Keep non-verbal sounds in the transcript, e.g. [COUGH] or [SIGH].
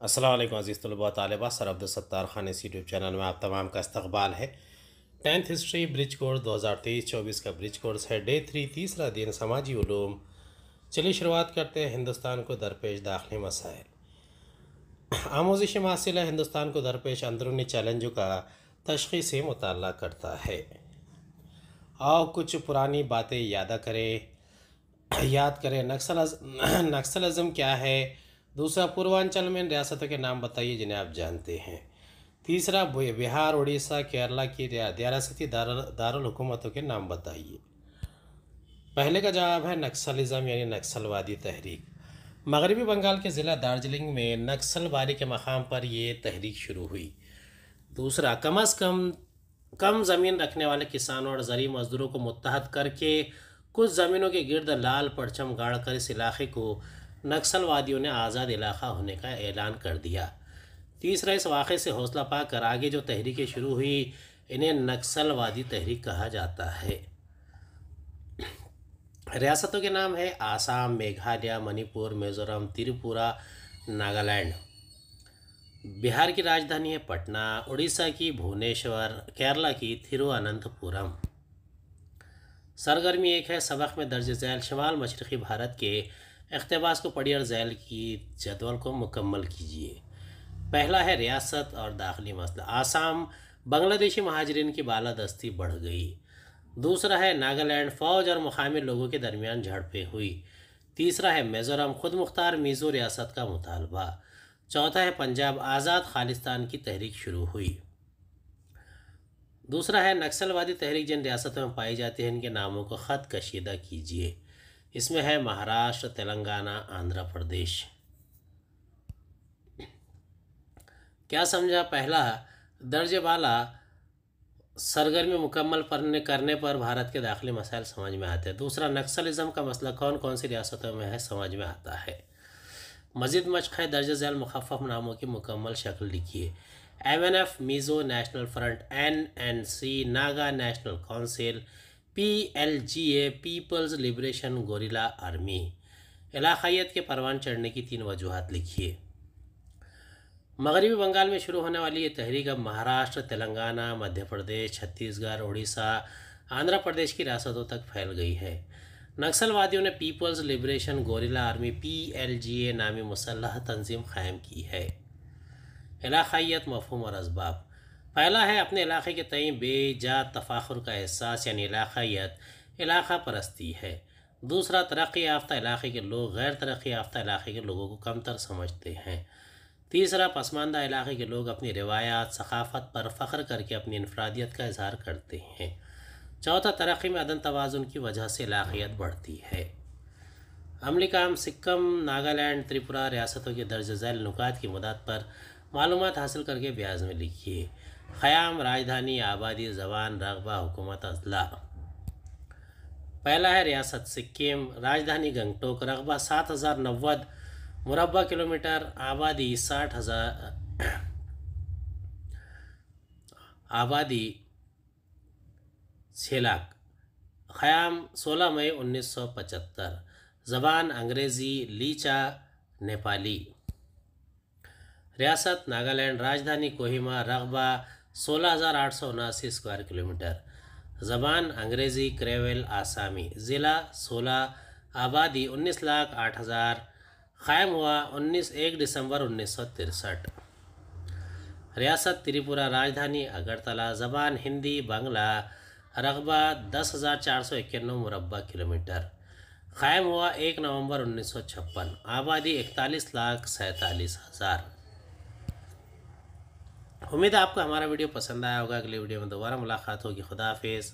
अस्सलाम अज़ीज़ तलबा तालबा, सर अब्दुलसत्तार खान इस यूट्यूब चैनल में आप तमाम का इस्तकबाल है। टेंथ हिस्ट्री, ब्रिज कोर्स 2023-24 का ब्रिज कोर्स है। डे थ्री, तीसरा दिन, समाजी उलूम। चलिए शुरुआत करते हैं हिंदुस्तान को दरपेश दाखिली मसाइल। आमोजिश मासिल हिंदुस्तान को दरपेश अंदरूनी चैलेंजों का तशखी से मुताल करता है। आओ कुछ पुरानी बातें यादा करें। याद करें, नक्सल [CLEARS THROAT] नक्सलिज़म क्या है? दूसरा पूर्वांचल में रियासतों के नाम बताइए जिन्हें आप जानते हैं। तीसरा बिहार उड़ीसा केरला की रियासती दारुल हुकूमतों के नाम बताइए। पहले का जवाब है नक्सलिज़म यानी नक्सलवादी तहरीक। मगरबी बंगाल के ज़िला दार्जिलिंग में नक्सलवादी के मकाम पर ये तहरीक शुरू हुई। दूसरा, कम अज़ कम कम ज़मीन रखने वाले किसानों और ज़री मज़दूरों को मुतहद करके कुछ ज़मीनों के गिरद लाल परचम गाड़ कर इस इलाके को नक्सलवादियों ने आज़ाद इलाका होने का ऐलान कर दिया। तीसरा, इस वाक़े से हौसला पाकर आगे जो तहरीकें शुरू हुई, इन्हें नक्सलवादी तहरीक कहा जाता है। रियासतों के नाम है आसाम, मेघालय, मणिपुर, मिज़ोरम, त्रिपुरा, नागालैंड। बिहार की राजधानी है पटना, उड़ीसा की भुवनेश्वर, केरला की थिरुअनंतपुरम सरगर्मी एक है, सबक में दर्ज झैल शमाल मशरक़ी भारत के अख्तबास को पढ़िए और झैल की जदवल को मुकम्मल कीजिए। पहला है रियासत और दाखिली मसला। आसाम, बांग्लादेशी महाजरीन की बालादस्ती बढ़ गई। दूसरा है नागालैंड, फ़ौज और मुकामी लोगों के दरमियान झड़पें हुई। तीसरा है मिज़ोरम, खुद मुख्तार मीज़ो रियासत का मुतालबा। चौथा है पंजाब, आज़ाद खालिस्तान की तहरीक शुरू हुई। दूसरा है नक्सलवादी तहरीक जिन रियासतों में पाई जाती है, इनके नामों को ख़त कशीदा कीजिए। इसमें है महाराष्ट्र, तेलंगाना, आंध्र प्रदेश। क्या समझा? पहला, दर्ज वाला, सरगर्मी मुकम्मल पढ़ने करने पर भारत के दाखिली मसाइल समझ में आते हैं। दूसरा, नक्सलिज़म का मसला कौन कौन सी रियासतों में है समझ में आता है? मज़ीद मशक़, दर्ज झैल मुखफ़ नामों की मुकम्मल शक्ल लिखिए। M N F Mizo national front N N C Naga national council P L G A, people's liberation guerrilla army. इलाकाइत के परवान चढ़ने की तीन वजूहत लिखिए। मगरबी बंगाल में शुरू होने वाली ये तहरीक अब महाराष्ट्र, तेलंगाना, मध्य प्रदेश, छत्तीसगढ़ उड़ीसा आंध्र प्रदेश की रियासतों तक फैल गई है। नक्सलवादियों ने people's liberation guerrilla army, P L G A नामी मुसलह तंजीम कायम की है। इलाकाइत मफहम और इसबाब पहला है अपने इलाके के तई बेजा तफाखुर का एहसास, यानी इलाकाइत इलाका परस्ती है। दूसरा, तरक्की याफ्ता इलाके के लोग गैर तरक्की याफ्ता इलाके के लोगों को कमतर समझते हैं। तीसरा, पसमानदा इलाके के लोग अपनी रिवायात, सकाफ़त पर फ़ख्र करके अपनी इनफरादियत का इजहार करते हैं। चौथा, तरक्की में अदन तोज़ुन की वजह से इलाकियत बढ़ती है। अमली काम सिक्कम, नागालैंड, त्रिपुरा रियासतों के दर्ज झैल नुकात की मदद पर मालूम हासिल करके ब्याज में लिखिए। ख़याम राजधानी आबादी जबान रगबा हुकूमत अजला। पहला है रियासत सिक्किम, राजधानी गंगटोक, रगबा सात हज़ार नव्वद मुरबा किलोमीटर, आबादी साठ हज़ार, आबादी छः लाख। ख़याम सोलह मई उन्नीस सौ पचहत्तर ज़बान अंग्रेज़ी लीचा, नेपाली। रियासत नागालैंड, राजधानी कोहिमा, रगबा सोलह हज़ार आठ सौ उनासी स्क्वायर किलोमीटर। ज़बान अंग्रेज़ी, क्रेवल, आसामी, ज़िला सोलह, आबादी उन्नीस लाख आठ हज़ार, क़ायम हुआ उन्नीस एक दिसंबर उन्नीस सौ तिरसठ। रियासत त्रिपुरा राजधानी अगरतला, ज़बान हिंदी, बांग्ला रकबा दस हज़ार चार सौ इक्यानवे मुरबा किलोमीटर। क़ायम हुआ एक नवंबर उन्नीस सौ छप्पन, आबादी इकतालीस लाख सैंतालीस हज़ार। उम्मीद है आपको हमारा वीडियो पसंद आया होगा। अगले वीडियो में दोबारा मुलाकात होगी। खुदा हाफिज़।